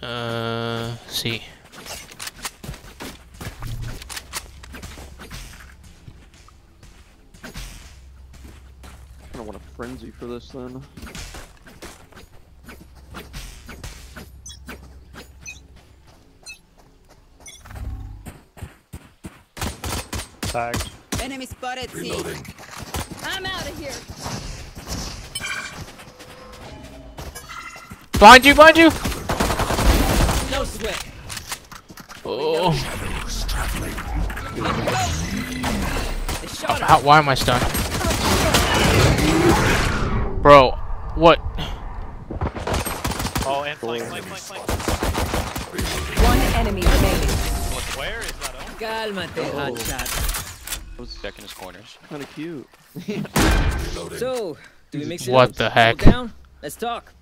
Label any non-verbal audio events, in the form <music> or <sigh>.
Uh, see. I don't want a frenzy for this then. Tagged. Enemy spotted I'm out of here. Behind you, behind you! Oh, They shot how, why am I stunned? Bro, what? Oh, and flank, flank, flank, flank. One enemy remaining. What, where is that on? Cálmate, oh. hotshot. That was Checking his corners. kind of cute. <laughs> So, do we make What the heck? Down? Let's talk.